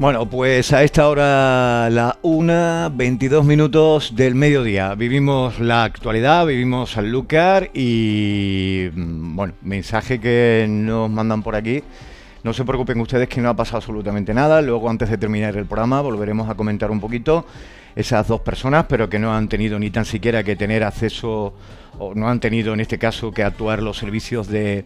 Bueno, pues a esta hora, la 1, 22 minutos del mediodía. Vivimos la actualidad, vivimos Sanlúcar y, mm, bueno, mensaje que nos mandan por aquí. No se preocupen ustedes que no ha pasado absolutamente nada. Luego, antes de terminar el programa, volveremos a comentar un poquito esas dos personas, pero que no han tenido ni tan siquiera que tener acceso, o no han tenido en este caso que actuar los servicios de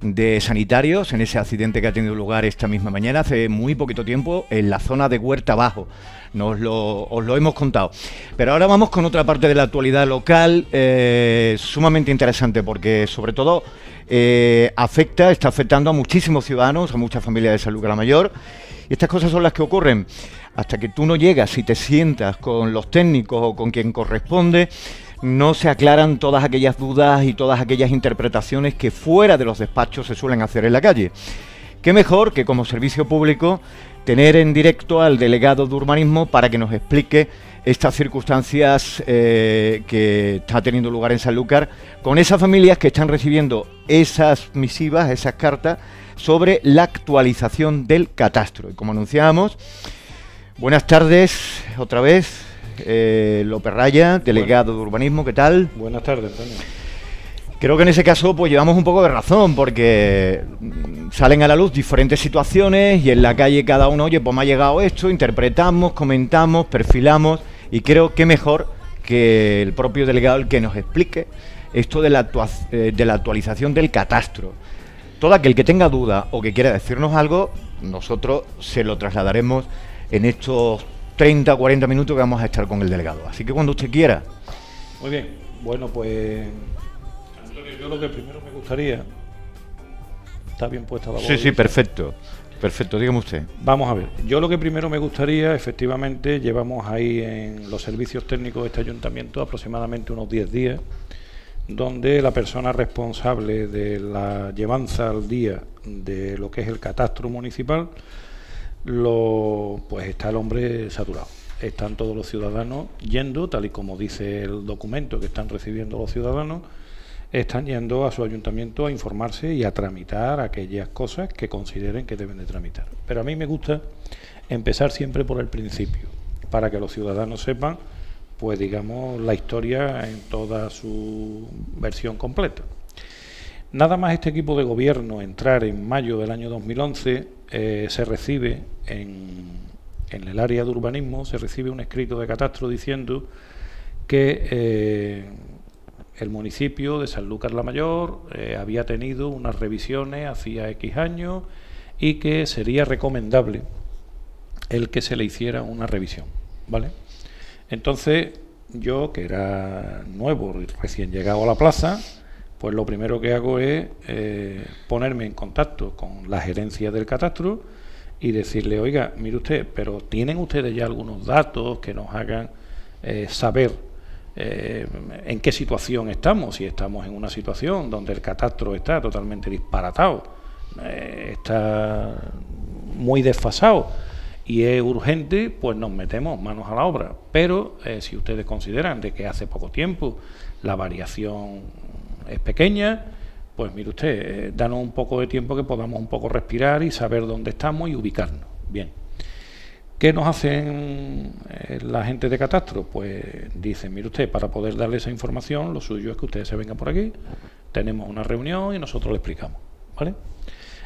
de sanitarios en ese accidente que ha tenido lugar esta misma mañana, hace muy poquito tiempo, en la zona de Huerta Abajo. Nos lo, os lo hemos contado. Pero ahora vamos con otra parte de la actualidad local, eh, sumamente interesante, porque sobre todo eh, afecta, está afectando a muchísimos ciudadanos, a muchas familias de salud la mayor. Y estas cosas son las que ocurren. Hasta que tú no llegas y te sientas con los técnicos o con quien corresponde, no se aclaran todas aquellas dudas y todas aquellas interpretaciones que fuera de los despachos se suelen hacer en la calle. Qué mejor que como servicio público tener en directo al delegado de urbanismo para que nos explique estas circunstancias eh, que está teniendo lugar en Sanlúcar con esas familias que están recibiendo esas misivas, esas cartas sobre la actualización del catastro. Y como anunciábamos, buenas tardes otra vez. Eh, López Raya, delegado de urbanismo, ¿qué tal? Buenas tardes, Antonio. Creo que en ese caso pues llevamos un poco de razón porque salen a la luz diferentes situaciones y en la calle cada uno, oye, pues me ha llegado esto, interpretamos, comentamos, perfilamos y creo que mejor que el propio delegado el que nos explique esto de la, eh, de la actualización del catastro. Todo aquel que tenga duda o que quiera decirnos algo, nosotros se lo trasladaremos en estos 30 o 40 minutos que vamos a estar con el delegado. Así que cuando usted quiera. Muy bien. Bueno, pues Antonio, yo lo que primero me gustaría... Está bien puesta la voz. Sí, sí, perfecto. Perfecto, dígame usted. Vamos a ver, yo lo que primero me gustaría, efectivamente, llevamos ahí en los servicios técnicos de este ayuntamiento aproximadamente unos 10 días, donde la persona responsable de la llevanza al día de lo que es el catastro municipal lo, pues está el hombre saturado. Están todos los ciudadanos yendo, tal y como dice el documento que están recibiendo los ciudadanos, están yendo a su ayuntamiento a informarse y a tramitar aquellas cosas que consideren que deben de tramitar. Pero a mí me gusta empezar siempre por el principio, para que los ciudadanos sepan, pues digamos, la historia en toda su versión completa. Nada más este equipo de gobierno entrar en mayo del año 2011, eh, se recibe en, el área de urbanismo, se recibe un escrito de catastro diciendo que eh, el municipio de Sanlúcar la Mayor eh, había tenido unas revisiones hacía X años y que sería recomendable el que se le hiciera una revisión, ¿vale? Entonces, yo, que era nuevo, recién llegado a la plaza, pues lo primero que hago es eh, ponerme en contacto con la gerencia del catastro y decirle, oiga, mire usted, pero ¿tienen ustedes ya algunos datos que nos hagan eh, saber eh, en qué situación estamos? Si estamos en una situación donde el catastro está totalmente disparatado, está muy desfasado y es urgente, pues nos metemos manos a la obra. Pero si ustedes consideran de que hace poco tiempo la variación es pequeña, pues mire usted, eh, danos un poco de tiempo que podamos un poco respirar y saber dónde estamos y ubicarnos. Bien. ¿Qué nos hacen eh, la gente de Catastro? Pues dicen, mire usted, para poder darle esa información, lo suyo es que ustedes se vengan por aquí, tenemos una reunión y nosotros le explicamos. ¿Vale?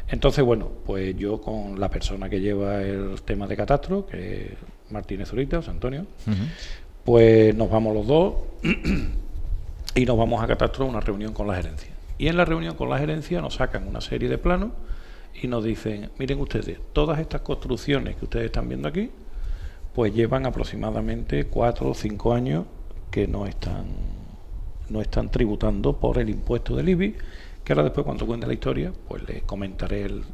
Entonces, bueno, pues yo con la persona que lleva el tema de Catastro, que es Martínez Zurita, o Antonio, pues nos vamos los dos y nos vamos a Catastro a una reunión con la gerencia. Y en la reunión con la gerencia nos sacan una serie de planos y nos dicen, miren ustedes, todas estas construcciones que ustedes están viendo aquí, pues llevan aproximadamente cuatro o cinco años que no están, no están tributando por el impuesto del IBI, que ahora después cuando cuente la historia, pues les comentaré el,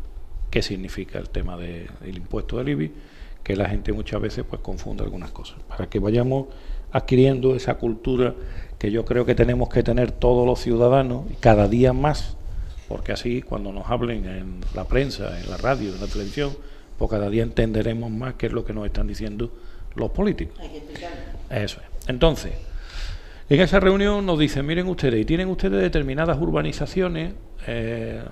qué significa el tema del impuesto del IBI, que la gente muchas veces pues confunde algunas cosas, para que vayamos adquiriendo esa cultura que yo creo que tenemos que tener todos los ciudadanos, cada día más, porque así cuando nos hablen en la prensa, en la radio, en la televisión, pues cada día entenderemos más qué es lo que nos están diciendo los políticos. Eso es. Entonces, en esa reunión nos dicen, miren ustedes, y tienen ustedes determinadas urbanizaciones eh,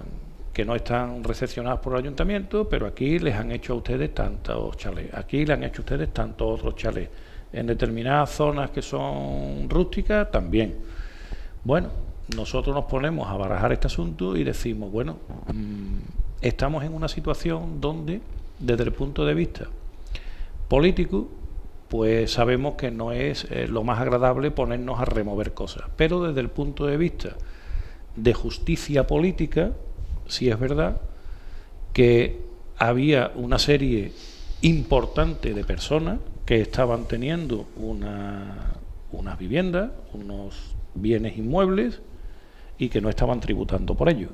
que no están recepcionadas por el ayuntamiento, pero aquí les han hecho a ustedes tantos chalés, aquí le han hecho a ustedes tantos otros chalés, en determinadas zonas que son rústicas también. Bueno, nosotros nos ponemos a barajar este asunto y decimos, bueno, mm, estamos en una situación donde, desde el punto de vista político, pues sabemos que no es eh, lo más agradable ponernos a remover cosas. Pero desde el punto de vista de justicia política, sí es verdad que había una serie importante de personas que estaban teniendo una, unas viviendas, unos bienes inmuebles y que no estaban tributando por ello.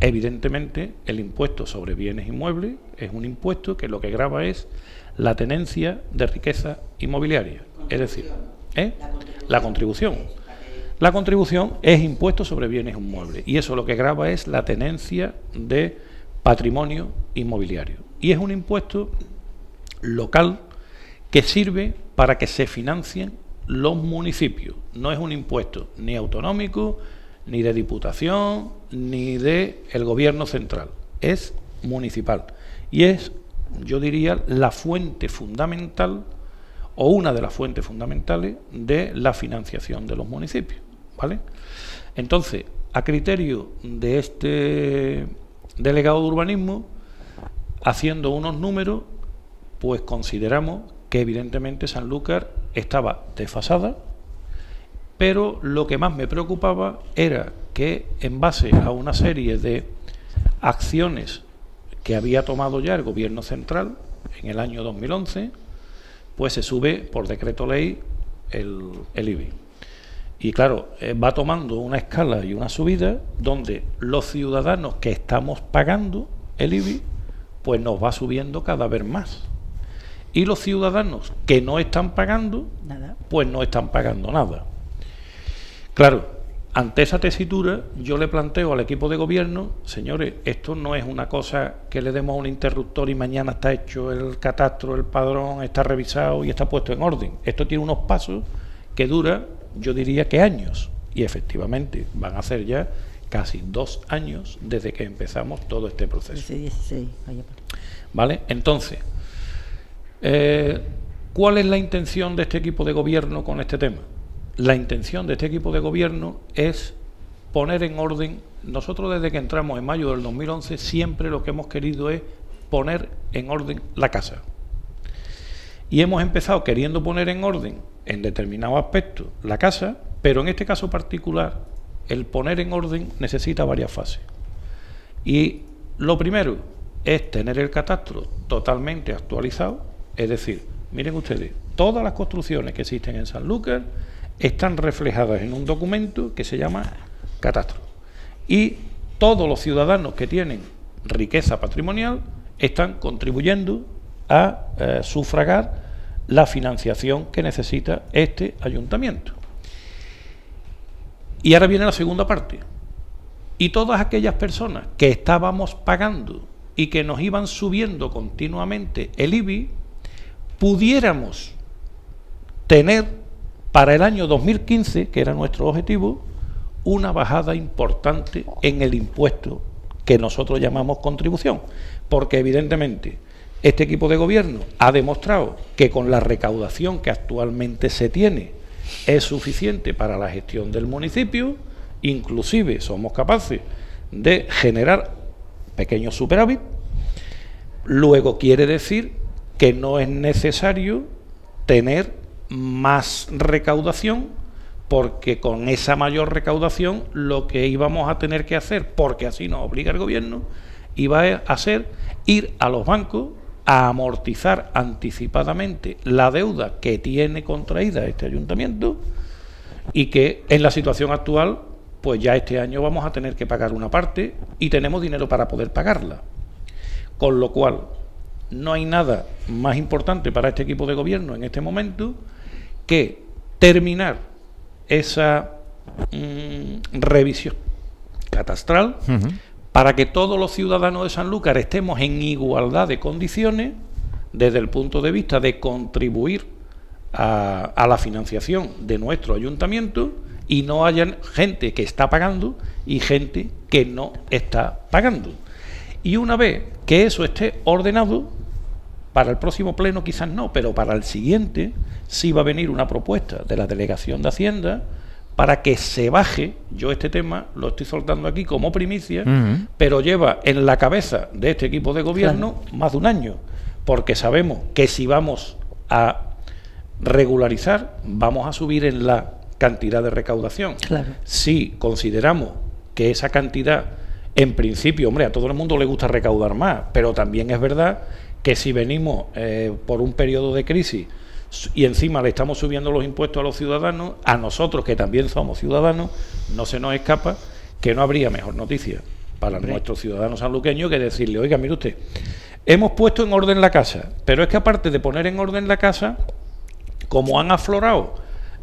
Evidentemente, el impuesto sobre bienes inmuebles es un impuesto que lo que graba es la tenencia de riqueza inmobiliaria, es decir, ¿eh? la contribución. La contribución es impuesto sobre bienes inmuebles y eso lo que graba es la tenencia de patrimonio inmobiliario. Y es un impuesto local que sirve para que se financien los municipios. No es un impuesto ni autonómico, ni de diputación, ni de el gobierno central. Es municipal. Y es yo diría, la fuente fundamental o una de las fuentes fundamentales de la financiación de los municipios. ¿vale? Entonces, a criterio de este delegado de urbanismo, haciendo unos números, pues consideramos que evidentemente Sanlúcar estaba desfasada, pero lo que más me preocupaba era que en base a una serie de acciones que había tomado ya el gobierno central en el año 2011, pues se sube por decreto ley el, el IBI. Y claro, eh, va tomando una escala y una subida donde los ciudadanos que estamos pagando el IBI, pues nos va subiendo cada vez más. Y los ciudadanos que no están pagando, pues no están pagando nada. Claro, ante esa tesitura, yo le planteo al equipo de gobierno, señores, esto no es una cosa que le demos a un interruptor y mañana está hecho el catastro, el padrón, está revisado y está puesto en orden. Esto tiene unos pasos que dura, yo diría que años. Y efectivamente, van a ser ya casi dos años desde que empezamos todo este proceso. ¿Vale? Entonces, eh, ¿cuál es la intención de este equipo de gobierno con este tema? la intención de este equipo de gobierno es poner en orden, nosotros desde que entramos en mayo del 2011 siempre lo que hemos querido es poner en orden la casa. Y hemos empezado queriendo poner en orden en determinado aspecto la casa, pero en este caso particular el poner en orden necesita varias fases. Y lo primero es tener el catastro totalmente actualizado, es decir, miren ustedes, todas las construcciones que existen en San Lucas están reflejadas en un documento que se llama catastro. Y todos los ciudadanos que tienen riqueza patrimonial están contribuyendo a eh, sufragar la financiación que necesita este ayuntamiento. Y ahora viene la segunda parte. Y todas aquellas personas que estábamos pagando y que nos iban subiendo continuamente el IBI, pudiéramos tener para el año 2015, que era nuestro objetivo, una bajada importante en el impuesto que nosotros llamamos contribución, porque evidentemente este equipo de gobierno ha demostrado que con la recaudación que actualmente se tiene es suficiente para la gestión del municipio, inclusive somos capaces de generar pequeños superávit, luego quiere decir que no es necesario tener más recaudación, porque con esa mayor recaudación lo que íbamos a tener que hacer, porque así nos obliga el gobierno, iba a ser ir a los bancos a amortizar anticipadamente la deuda que tiene contraída este ayuntamiento y que en la situación actual, pues ya este año vamos a tener que pagar una parte y tenemos dinero para poder pagarla. Con lo cual, no hay nada más importante para este equipo de gobierno en este momento que terminar esa mm, revisión catastral para que todos los ciudadanos de Sanlúcar estemos en igualdad de condiciones desde el punto de vista de contribuir a, a la financiación de nuestro ayuntamiento y no haya gente que está pagando y gente que no está pagando. Y una vez que eso esté ordenado, para el próximo pleno quizás no, pero para el siguiente sí va a venir una propuesta de la Delegación de Hacienda para que se baje, yo este tema lo estoy soltando aquí como primicia, pero lleva en la cabeza de este equipo de gobierno más de un año, porque sabemos que si vamos a regularizar, vamos a subir en la cantidad de recaudación. Si consideramos que esa cantidad, en principio, hombre, a todo el mundo le gusta recaudar más, pero también es verdad que si venimos eh, por un periodo de crisis, y encima le estamos subiendo los impuestos a los ciudadanos, a nosotros que también somos ciudadanos, no se nos escapa que no habría mejor noticia para nuestros ciudadanos sanluqueños que decirle, oiga, mire usted, hemos puesto en orden la casa, pero es que aparte de poner en orden la casa, como han aflorado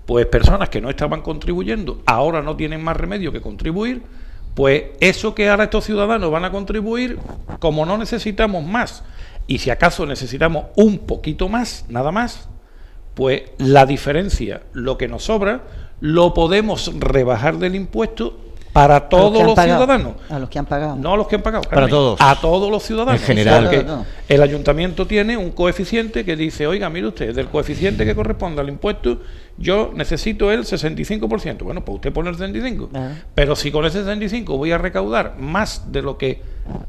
pues personas que no estaban contribuyendo, ahora no tienen más remedio que contribuir, pues eso que ahora estos ciudadanos van a contribuir, como no necesitamos más, y si acaso necesitamos un poquito más, nada más, pues la diferencia, lo que nos sobra, lo podemos rebajar del impuesto para todos los, ciudadanos. A los que han pagado. No a los que han pagado. Para todos. A todos los ciudadanos. En general. el ayuntamiento tiene un coeficiente que dice, oiga, mire usted, del coeficiente que corresponde al impuesto, yo necesito el 65%. Bueno, pues usted pone el 65%. Pero si con ese 65% voy a recaudar más de lo que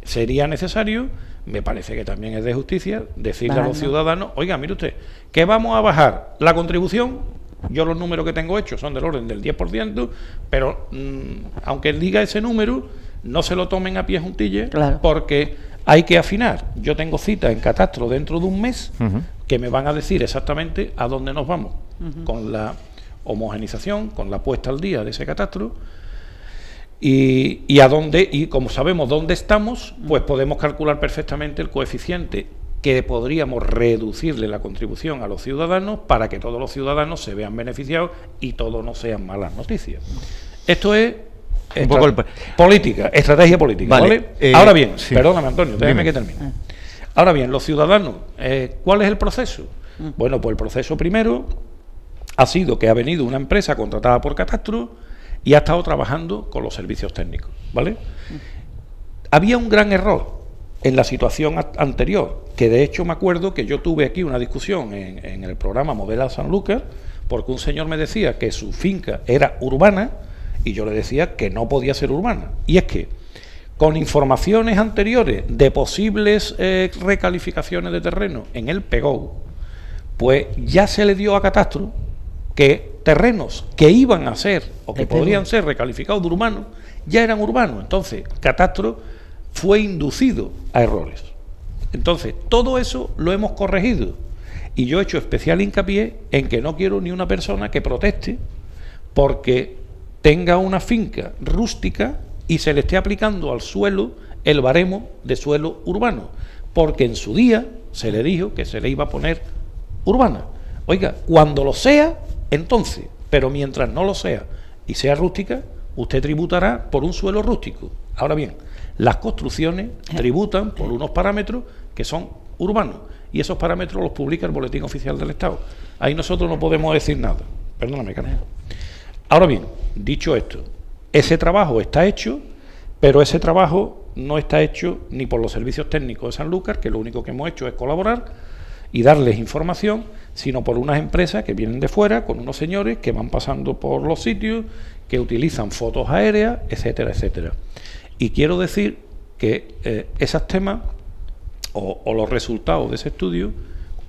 sería necesario, me parece que también es de justicia decirle a los ciudadanos, oiga, mire usted, que vamos a bajar la contribución, yo los números que tengo hechos son del orden del 10%, pero mm, aunque diga ese número, no se lo tomen a pie juntille, porque hay que afinar. Yo tengo cita en catastro dentro de un mes que me van a decir exactamente a dónde nos vamos con la homogenización, con la puesta al día de ese catastro. Y, a dónde, y como sabemos dónde estamos, pues podemos calcular perfectamente el coeficiente que podríamos reducirle la contribución a los ciudadanos para que todos los ciudadanos se vean beneficiados y todo no sean malas noticias. Esto es política, estrategia política. ¿vale? Eh, Ahora bien, perdóname Antonio, déjeme que termine. Ah. Ahora bien, los ciudadanos, eh, ¿cuál es el proceso? Mm. Bueno, pues el proceso primero ha sido que ha venido una empresa contratada por Catastro, y ha estado trabajando con los servicios técnicos, ¿vale? Había un gran error en la situación anterior, que de hecho me acuerdo que yo tuve aquí una discusión en, el programa Modela San Lucas, porque un señor me decía que su finca era urbana y yo le decía que no podía ser urbana. Y es que con informaciones anteriores de posibles eh, recalificaciones de terreno en el PEGO, pues ya se le dio a Catastro que terrenos que iban a ser o que podrían ser recalificados de urbanos ya eran urbanos. Entonces, Catastro fue inducido a errores. Entonces, todo eso lo hemos corregido. Y yo he hecho especial hincapié en que no quiero ni una persona que proteste porque tenga una finca rústica y se le esté aplicando al suelo el baremo de suelo urbano. Porque en su día se le dijo que se le iba a poner urbana. Oiga, cuando lo sea, entonces, pero mientras no lo sea y sea rústica, usted tributará por un suelo rústico. Ahora bien, las construcciones tributan por unos parámetros que son urbanos y esos parámetros los publica el Boletín Oficial del Estado. Ahí nosotros no podemos decir nada. Perdóname, Carmen. Ahora bien, dicho esto, ese trabajo está hecho, pero ese trabajo no está hecho ni por los servicios técnicos de Sanlúcar, que lo único que hemos hecho es colaborar y darles información, sino por unas empresas que vienen de fuera, con unos señores que van pasando por los sitios, que utilizan fotos aéreas, etcétera, etcétera. Y quiero decir que eh, esos temas o, los resultados de ese estudio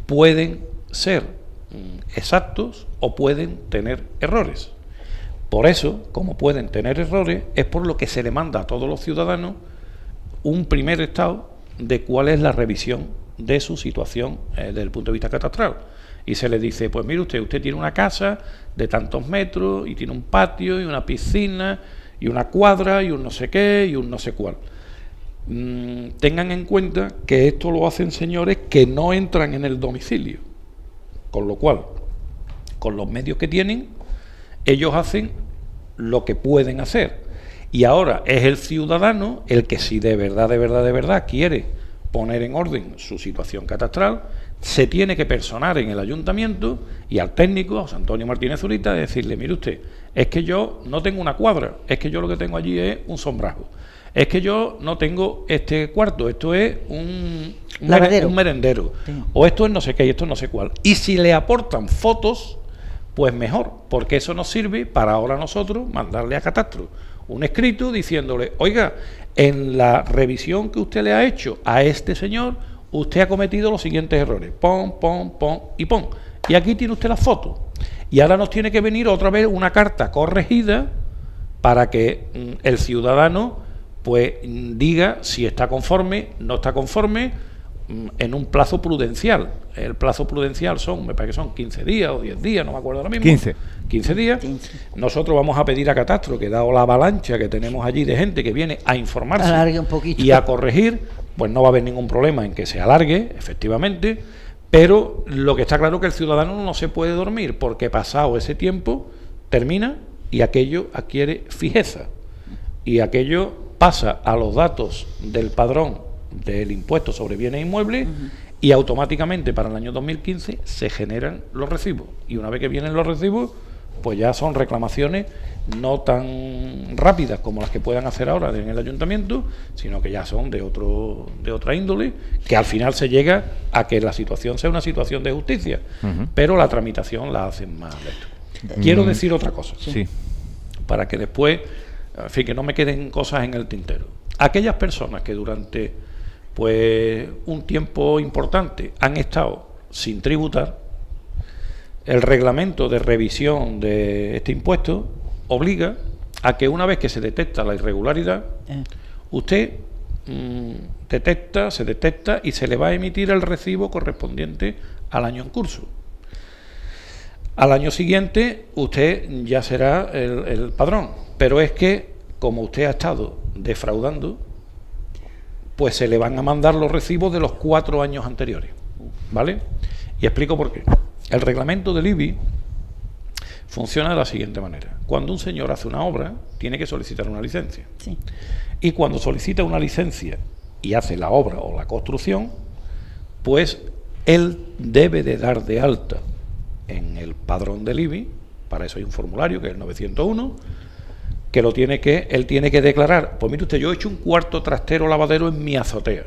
pueden ser mm, exactos o pueden tener errores. Por eso, como pueden tener errores, es por lo que se le manda a todos los ciudadanos un primer estado de cuál es la revisión de su situación eh, desde el punto de vista catastral y se le dice, pues mire usted, usted tiene una casa de tantos metros y tiene un patio y una piscina y una cuadra y un no sé qué y un no sé cuál. Mm, tengan en cuenta que esto lo hacen señores que no entran en el domicilio, con lo cual, con los medios que tienen, ellos hacen lo que pueden hacer. Y ahora es el ciudadano el que si de verdad, de verdad, de verdad quiere poner en orden su situación catastral, se tiene que personar en el ayuntamiento y al técnico, a José Antonio Martínez Zurita, decirle, mire usted, es que yo no tengo una cuadra, es que yo lo que tengo allí es un sombrajo. es que yo no tengo este cuarto, esto es un, un, merendero, Sí. o esto es no sé qué y esto no sé cuál. Y si le aportan fotos, pues mejor, porque eso nos sirve para ahora nosotros mandarle a Catastro un escrito diciéndole, oiga, en la revisión que usted le ha hecho a este señor, usted ha cometido los siguientes errores, pon, pon, pon y pon. Y aquí tiene usted la foto. Y ahora nos tiene que venir otra vez una carta corregida para que mm, el ciudadano pues mm, diga si está conforme, no está conforme mm, en un plazo prudencial. El plazo prudencial son, me parece que son 15 días o 10 días, no me acuerdo ahora mismo. 15. 15 días. 15. Nosotros vamos a pedir a Catastro que dado la avalancha que tenemos allí de gente que viene a informarse un y a corregir, pues no va a haber ningún problema en que se alargue, efectivamente, pero lo que está claro es que el ciudadano no se puede dormir porque pasado ese tiempo termina y aquello adquiere fijeza. Y aquello pasa a los datos del padrón del impuesto sobre bienes inmuebles y automáticamente para el año 2015 se generan los recibos. Y una vez que vienen los recibos pues ya son reclamaciones no tan rápidas como las que puedan hacer ahora en el ayuntamiento, sino que ya son de otro de otra índole, que al final se llega a que la situación sea una situación de justicia, pero la tramitación la hacen más lento. Quiero Mm. decir otra cosa Sí. para que después, en fin, que no me queden cosas en el tintero. Aquellas personas que durante pues un tiempo importante han estado sin tributar, el reglamento de revisión de este impuesto obliga a que una vez que se detecta la irregularidad, Eh, usted mm, detecta, se detecta y se le va a emitir el recibo correspondiente al año en curso. Al año siguiente usted ya será el, el padrón, pero es que como usted ha estado defraudando, pues se le van a mandar los recibos de los cuatro años anteriores. ¿Vale? Y explico por qué. El reglamento del IBI funciona de la siguiente manera. Cuando un señor hace una obra, tiene que solicitar una licencia. sí. Y cuando solicita una licencia y hace la obra o la construcción, pues él debe de dar de alta en el padrón del IBI, para eso hay un formulario que es el 901, que lo tiene que, él tiene que declarar, pues mire usted, yo he hecho un cuarto trastero lavadero en mi azotea,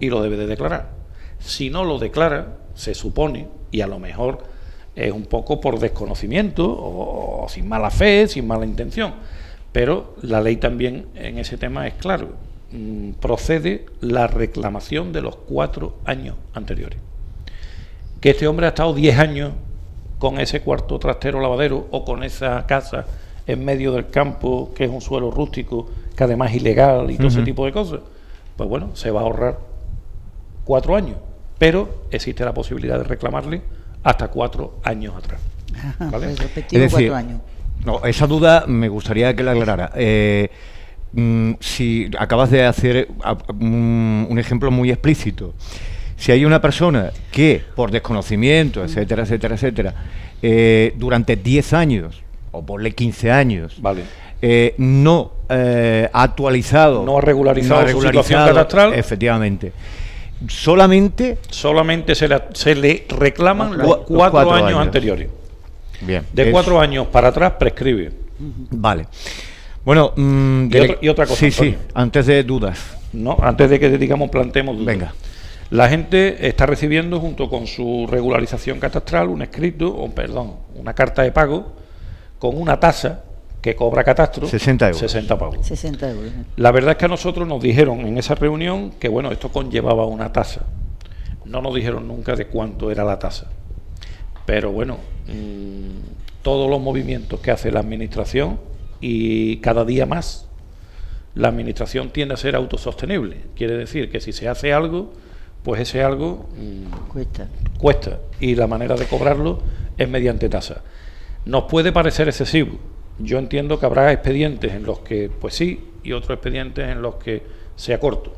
y lo debe de declarar. Si no lo declara, se supone, y a lo mejor es un poco por desconocimiento o, o sin mala fe, sin mala intención, pero la ley también en ese tema es claro, mm, procede la reclamación de los cuatro años anteriores. Que este hombre ha estado 10 años con ese cuarto trastero lavadero o con esa casa en medio del campo, que es un suelo rústico, que además es ilegal y todo ese tipo de cosas, pues bueno, se va a ahorrar cuatro años, pero existe la posibilidad de reclamarle hasta cuatro años atrás. Ajá, ¿Vale? pues repetido Es decir, cuatro años. No, esa duda me gustaría que la aclarara. Eh, mm, si acabas de hacer mm, un ejemplo muy explícito. Si hay una persona que, por desconocimiento, etcétera, etcétera, etcétera, eh, durante 10 años, o ponle 15 años, Vale. eh, no eh, ha actualizado, No ha regularizado su situación catastral. efectivamente, solamente Solamente se le, se le reclaman Los los cua- los cuatro, cuatro años, años. anteriores. bien, De es- cuatro años para atrás prescribe. Vale. Bueno, mm, Y otra- y otra cosa, Sí, sí, antes de dudas. ¿no? Antes de que digamos plantemos dudas. Venga. La gente está recibiendo junto con su regularización catastral un escrito, o perdón, una carta de pago con una tasa que cobra catastro 60 euros. 60 pavos. 60 euros. La verdad es que a nosotros nos dijeron en esa reunión que bueno, esto conllevaba una tasa. No nos dijeron nunca de cuánto era la tasa. Pero bueno, mm, todos los movimientos que hace la administración y cada día más la administración tiende a ser autosostenible. Quiere decir que si se hace algo, pues ese algo mm, Cuesta. cuesta y la manera de cobrarlo es mediante tasa. Nos puede parecer excesivo. Yo entiendo que habrá expedientes en los que, pues sí, y otros expedientes en los que sea corto.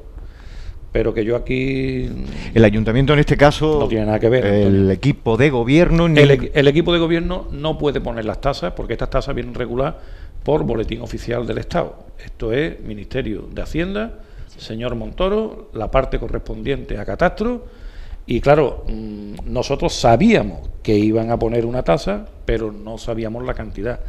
Pero que yo aquí El ayuntamiento en este caso, No tiene nada que ver, el Antonio. equipo de gobierno, ni- el equipo de gobierno no puede poner las tasas porque estas tasas vienen reguladas por boletín oficial del Estado. Esto es Ministerio de Hacienda, señor Montoro, la parte correspondiente a Catastro. Y claro, mm, nosotros sabíamos que iban a poner una tasa, pero no sabíamos la cantidad.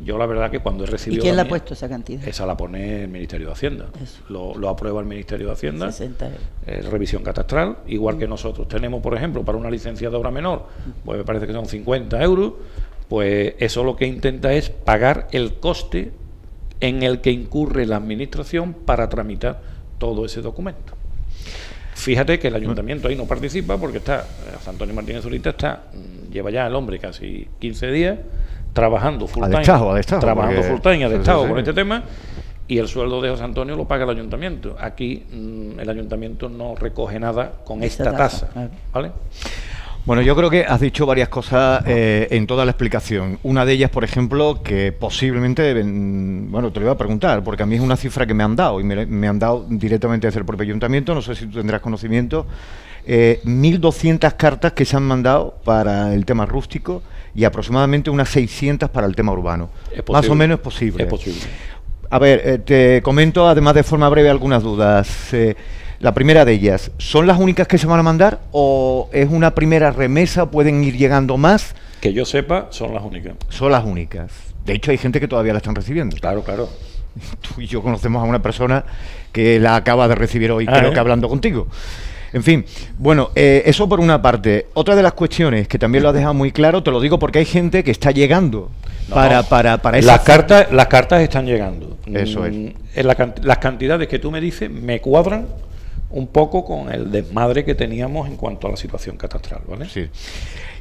Yo la verdad que cuando he recibido... ¿Y quién la le ha mía, puesto esa cantidad? Esa la pone el Ministerio de Hacienda. Eso. Lo, lo aprueba el Ministerio de Hacienda. 60 euros. eh, revisión catastral, igual que nosotros tenemos, por ejemplo, para una licencia de obra menor, pues me parece que son 50 euros, pues eso lo que intenta es pagar el coste en el que incurre la administración para tramitar todo ese documento. Fíjate que el ayuntamiento ahí no participa porque está, eh, José Antonio Martínez Zurita está, mm, lleva ya el hombre casi 15 días trabajando full time, trabajando porque- full time, adestado sí, sí. con este tema, y el sueldo de José Antonio lo paga el ayuntamiento. Aquí mm, el ayuntamiento no recoge nada con esta tasa. ¿vale? Bueno, yo creo que has dicho varias cosas eh, en toda la explicación. Una de ellas, por ejemplo, que posiblemente, mm, bueno, te lo iba a preguntar, porque a mí es una cifra que me han dado, y me, me han dado directamente desde el propio ayuntamiento, no sé si tú tendrás conocimiento, eh, 1.200 cartas que se han mandado para el tema rústico y aproximadamente unas 600 para el tema urbano. Más o menos es posible. Es posible. A ver, eh, te comento además de forma breve algunas dudas. Eh, la primera de ellas, ¿son las únicas que se van a mandar o es una primera remesa? ¿Pueden ir llegando más? Que yo sepa, son las únicas. Son las únicas. De hecho, hay gente que todavía la están recibiendo. Claro, claro. Tú y yo conocemos a una persona que la acaba de recibir hoy, Ah, creo ¿eh? que hablando contigo. En fin, bueno, eh, eso por una parte. Otra de las cuestiones que también lo has dejado muy claro, te lo digo porque hay gente que está llegando No, para, para, para esa las cartas, las cartas están llegando. Eso es. Mm, en la cant- las cantidades que tú me dices me cuadran un poco con el desmadre que teníamos en cuanto a la situación catastral, ¿vale? Sí.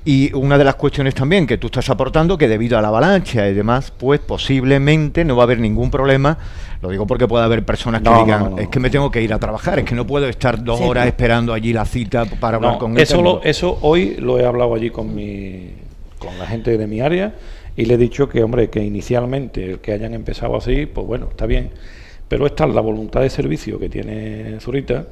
Y una de las cuestiones también que tú estás aportando, que debido a la avalancha y demás, pues posiblemente no va a haber ningún problema. Lo digo porque puede haber personas que No, digan, no, no. es que me tengo que ir a trabajar, es que no puedo estar dos Sí. horas esperando allí la cita para hablar No, con el eso, lo- técnico". eso hoy lo he hablado allí con mi, con la gente de mi área y le he dicho que, hombre, que inicialmente el que hayan empezado así, pues bueno, está bien. Pero esta es la voluntad de servicio que tiene Zurita.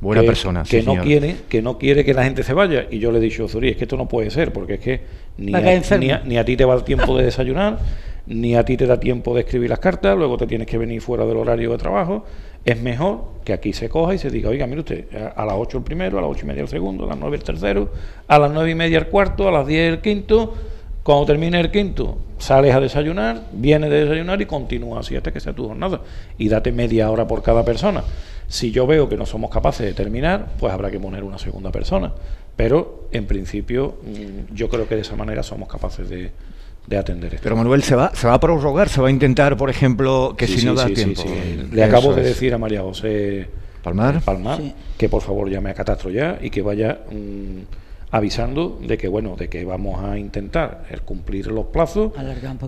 Buena que, persona, que sí, no señor. quiere que no quiere que la gente se vaya y yo le he dicho Zuri es que esto no puede ser porque es que ni a ni a- ni a ti te va el tiempo de desayunar ni a ti te da tiempo de escribir las cartas luego te tienes que venir fuera del horario de trabajo es mejor que aquí se coja y se diga oiga mire usted a las 8 el primero a las ocho y media el segundo a las 9 el tercero a las nueve y media el cuarto a las 10 el quinto cuando termine el quinto, sales a desayunar, vienes de desayunar y continúas así hasta que sea tu jornada. Y date media hora por cada persona. Si yo veo que no somos capaces de terminar, pues habrá que poner una segunda persona. Pero, en principio, mm, yo creo que de esa manera somos capaces de, de atender esto. Pero Manuel se va, se va a prorrogar, se va a intentar, por ejemplo, que Sí, si no da sí, tiempo. sí. Le acabo de decir a María José Palmar. Palmar Sí. que por favor llame a Catastro ya y que vaya mm, avisando de que bueno de que vamos a intentar el cumplir los plazos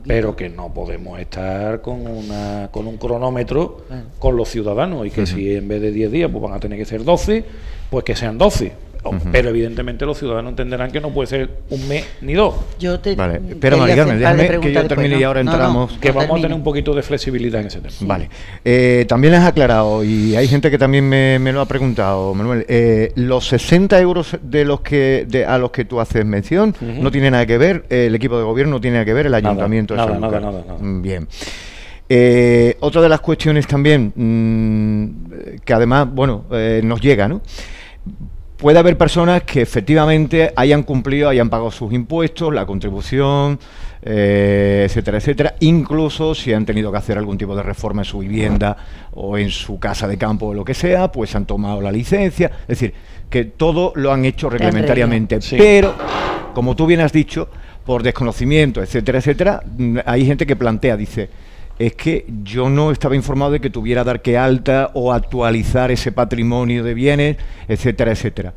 pero que no podemos estar con una con un cronómetro con los ciudadanos y que si en vez de 10 días pues van a tener que ser 12 pues que sean 12 Pero evidentemente los ciudadanos entenderán que no puede ser un mes ni dos Yo te, Vale, quería espera, Mari Carmen, hacer un par de déjame que yo termine después, y ahora No, no, entramos. que no vamos a tener un poquito de flexibilidad en ese tema Vale. Eh, también les has aclarado, y hay gente que también me, me lo ha preguntado, Manuel, eh, los 60 euros de los que de- a los que tú haces mención no tiene nada que ver, eh, el equipo de gobierno no tiene nada que ver, el Nada, ayuntamiento de nada, nada, nada, nada. Mm, Bien. Eh, otra de las cuestiones también, mm, que además, bueno, eh, nos llega, ¿no? Puede haber personas que efectivamente hayan cumplido, hayan pagado sus impuestos, la contribución, eh, etcétera, etcétera, incluso si han tenido que hacer algún tipo de reforma en su vivienda o en su casa de campo o lo que sea, pues han tomado la licencia, es decir, que todo lo han hecho reglamentariamente, Sí. pero como tú bien has dicho, por desconocimiento, etcétera, etcétera, mm, hay gente que plantea, dice, es que yo no estaba informado de que tuviera dar que alta o actualizar ese patrimonio de bienes, etcétera, etcétera.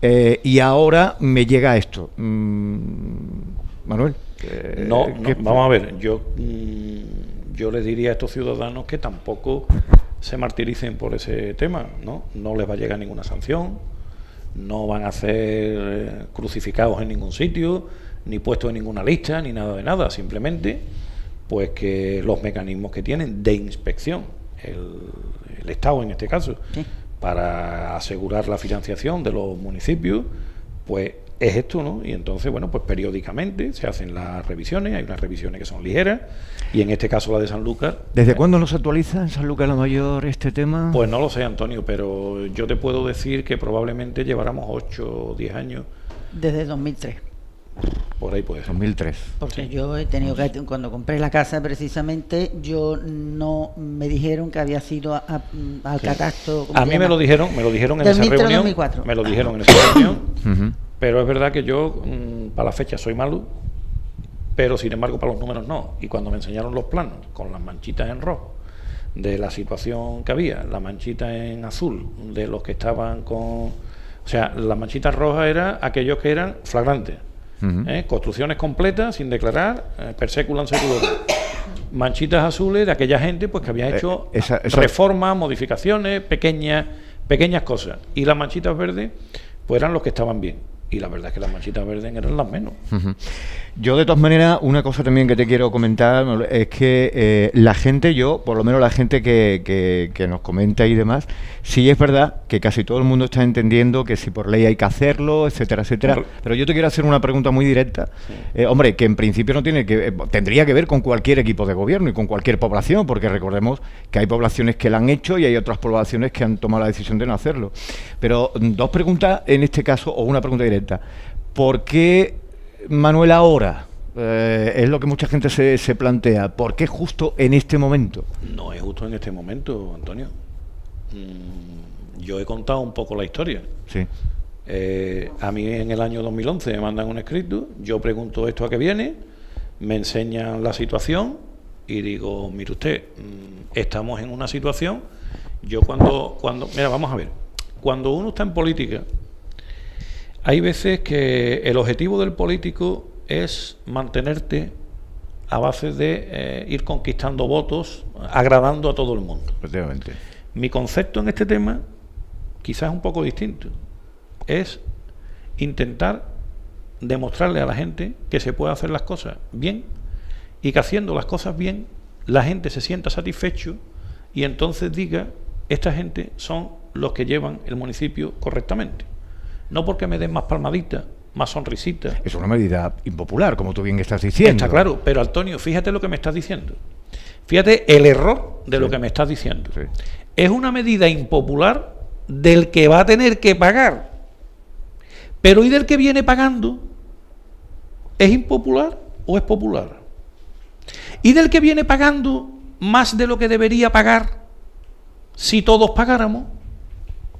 Eh, y ahora me llega esto. Mm, Manuel. eh, No, no, ¿qué- vamos a ver, yo, mm, yo les diría a estos ciudadanos que tampoco se martiricen por ese tema, ¿no? No les va a llegar ninguna sanción, no van a ser eh, crucificados en ningún sitio, ni puestos en ninguna lista, ni nada de nada, simplemente pues que los mecanismos que tienen de inspección, el, el Estado en este caso, Sí. para asegurar la financiación de los municipios, pues es esto, ¿no? Y entonces, bueno, pues periódicamente se hacen las revisiones, hay unas revisiones que son ligeras, y en este caso la de Sanlúcar. ¿Desde cuándo nos actualiza en San Lucas la Mayor este tema? Pues no lo sé, Antonio, pero yo te puedo decir que probablemente lleváramos 8 o 10 años Desde 2003. Por ahí puede ser. 2003. Porque yo he tenido que, cuando compré la casa precisamente, yo no me dijeron que había sido a- a- al Sí. catastro. ¿cómo A mí me lo dijeron, me lo dijeron en 2003 esa reunión. 2004. Me lo dijeron en esa reunión. Pero es verdad que yo, mm, para la fecha, soy malo, pero sin embargo, para los números no. Y cuando me enseñaron los planos, con las manchitas en rojo, de la situación que había, la manchita en azul, de los que estaban con. O sea, las manchitas rojas eran aquellos que eran flagrantes. ¿Eh? Construcciones completas, sin declarar, eh, per seculam seculorum. Manchitas azules de aquella gente pues que había Eh, hecho esa- esa- reformas, modificaciones, pequeñas, pequeñas cosas. Y las manchitas verdes, pues eran los que estaban bien. Y la verdad es que las manchitas verdes eran las menos. Yo, de todas maneras, una cosa también que te quiero comentar es que eh, la gente, yo, por lo menos la gente que, que- que nos comenta y demás, sí es verdad que casi todo el mundo está entendiendo que si por ley hay que hacerlo, etcétera, etcétera. Pero yo te quiero hacer una pregunta muy directa. Eh, hombre, que en principio no tiene que eh, tendría que ver con cualquier equipo de gobierno y con cualquier población, porque recordemos que hay poblaciones que la han hecho y hay otras poblaciones que han tomado la decisión de no hacerlo. Pero mm, dos preguntas en este caso, o una pregunta directa. ¿Por qué Manuel ahora? Eh, es lo que mucha gente se, se plantea. ¿Por qué justo en este momento? No es justo en este momento, Antonio. Mm, yo he contado un poco la historia. Sí. Eh, a mí en el año 2011 me mandan un escrito, yo pregunto esto a qué viene, me enseñan la situación y digo, mire usted, mm, estamos en una situación, yo cuando, cuando, mira, vamos a ver, cuando uno está en política, hay veces que el objetivo del político es mantenerte a base de eh, ir conquistando votos, agradando a todo el mundo. Efectivamente. Mi concepto en este tema quizás es un poco distinto. Es intentar demostrarle a la gente que se puede hacer las cosas bien y que haciendo las cosas bien la gente se sienta satisfecho y entonces diga, esta gente son los que llevan el municipio correctamente. No porque me den más palmaditas, más sonrisitas, Es una medida impopular, como tú bien estás diciendo. Está claro, pero Antonio, fíjate lo que me estás diciendo. Fíjate el error de lo que me estás diciendo. Sí. Es una medida impopular del que va a tener que pagar. Pero ¿y del que viene pagando? ¿Es impopular o es popular? ¿Y del que viene pagando más de lo que debería pagar si todos pagáramos?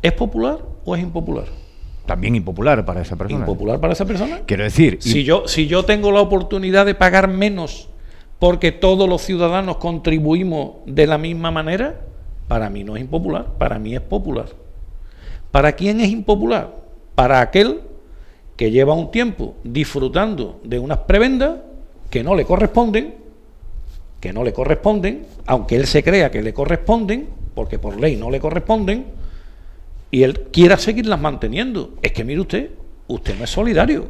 ¿Es popular o es impopular? También impopular para esa persona. ¿Impopular para esa persona? Quiero decir, Si yo, si yo tengo la oportunidad de pagar menos porque todos los ciudadanos contribuimos de la misma manera, para mí no es impopular, para mí es popular. ¿Para quién es impopular? Para aquel que lleva un tiempo disfrutando de unas prebendas que no le corresponden, que no le corresponden, aunque él se crea que le corresponden, porque por ley no le corresponden, y él quiera seguirlas manteniendo. Es que mire usted, usted no es solidario.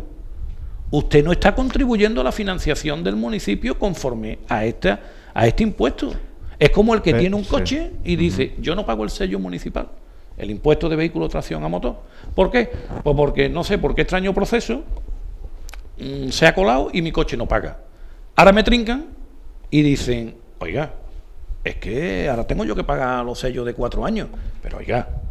Usted no está contribuyendo a la financiación del municipio conforme a esta, a este impuesto. Es como el que tiene un sí. coche y dice, yo no pago el sello municipal, el impuesto de vehículo tracción a motor. ¿Por qué? Pues porque no sé por qué extraño proceso mm, se ha colado y mi coche no paga. Ahora me trincan y dicen, oiga, es que ahora tengo yo que pagar los sellos de cuatro años. Pero oiga,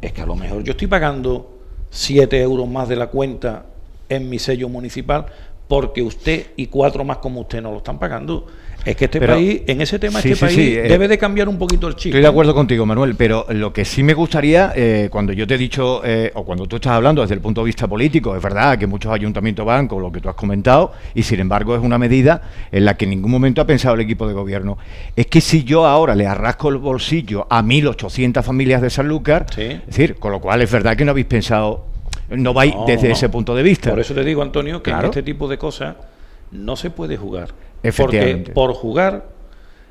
es que a lo mejor yo estoy pagando 7 euros más de la cuenta en mi sello municipal porque usted y cuatro más como usted no lo están pagando. Es que este Pero- país, en ese tema, Sí, este sí, país sí, eh, debe de cambiar un poquito el chip. Estoy de acuerdo contigo, Manuel, pero lo que sí me gustaría, eh, cuando yo te he dicho, eh, o cuando tú estás hablando desde el punto de vista político, es verdad que muchos ayuntamientos van con lo que tú has comentado, y sin embargo es una medida en la que en ningún momento ha pensado el equipo de gobierno. Es que si yo ahora le arrasco el bolsillo a 1.800 familias de Sanlúcar, es decir, con lo cual es verdad que no habéis pensado, no vais No, desde no. ese punto de vista. Por eso te digo, Antonio, que Claro. en este tipo de cosas no se puede jugar. Porque por jugar,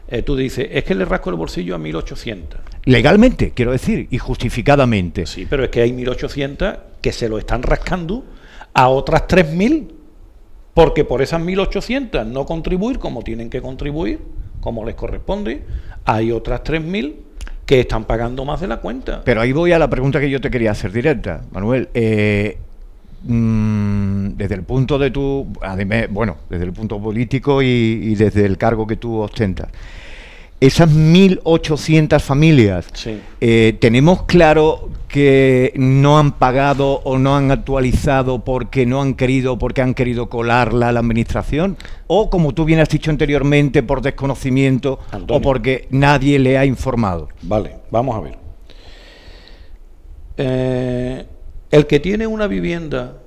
eh, tú dices, es que le rasco el bolsillo a 1.800. Legalmente, quiero decir, y justificadamente. Sí, pero es que hay 1.800 que se lo están rascando a otras 3.000, porque por esas 1.800 no contribuir como tienen que contribuir, como les corresponde, hay otras 3.000 que están pagando más de la cuenta. Pero ahí voy a la pregunta que yo te quería hacer directa, Manuel. Eh, mm, desde el punto de tu, además, bueno, desde el punto político y, y desde el cargo que tú ostentas, esas 1.800 familias, Sí. eh, ¿tenemos claro que no han pagado o no han actualizado porque no han querido, porque han querido colarla a la administración? ¿O, como tú bien has dicho anteriormente, por desconocimiento Antonio. o porque nadie le ha informado? Vale, vamos a ver. Eh, el que tiene una vivienda